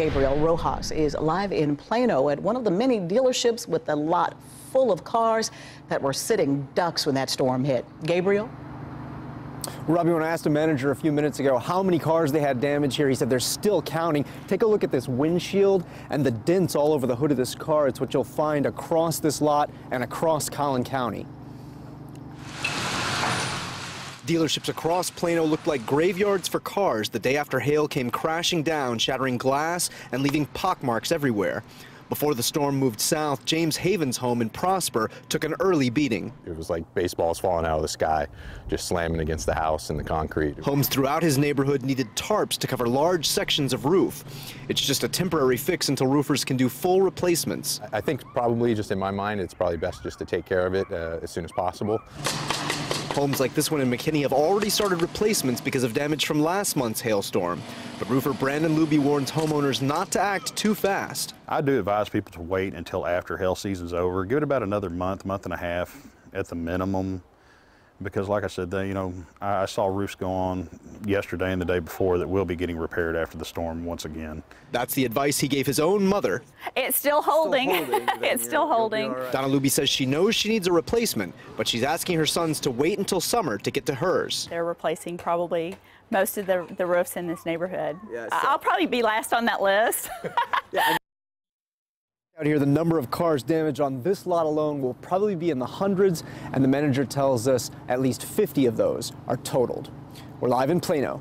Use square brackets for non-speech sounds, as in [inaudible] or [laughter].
Gabriel Rojas is live in Plano at one of the many dealerships with a lot full of cars that were sitting ducks when that storm hit. Gabriel? Robbie, when I asked a manager a few minutes ago how many cars they had damage here, he said they're still counting. Take a look at this windshield and the dents all over the hood of this car. It's what you'll find across this lot and across Collin County. Dealerships across Plano looked like graveyards for cars the day after hail came crashing down, shattering glass and leaving pockmarks everywhere. Before the storm moved south, James Haven's home in Prosper took an early beating. It was like baseballs falling out of the sky, just slamming against the house and the concrete. Homes throughout his neighborhood needed tarps to cover large sections of roof. It's just a temporary fix until roofers can do full replacements. I think probably just in my mind, it's probably best just to take care of it uh, as soon as possible. Homes like this one in McKinney have already started replacements because of damage from last month's hailstorm. But roofer Brandon Luby warns homeowners not to act too fast. I do advise people to wait until after hail season's over. Give it about another month, month and a half at the minimum because like I said, they, you know, I, I, saw roofs go on yesterday and the day before that will be getting repaired after the storm once again. That's the advice he gave his own mother. It's still holding. Still holding [laughs] it's still holding. Right. Donna Luby says she knows she needs a replacement, but she's asking her sons to wait until summer to get to hers. They're replacing probably most of the, the roofs in this neighborhood. Yeah, so I'll probably be last on that list. [laughs] yeah, out here, the number of cars damaged on this lot alone will probably be in the hundreds, and the manager tells us at least 50 of those are totaled. We're live in Plano.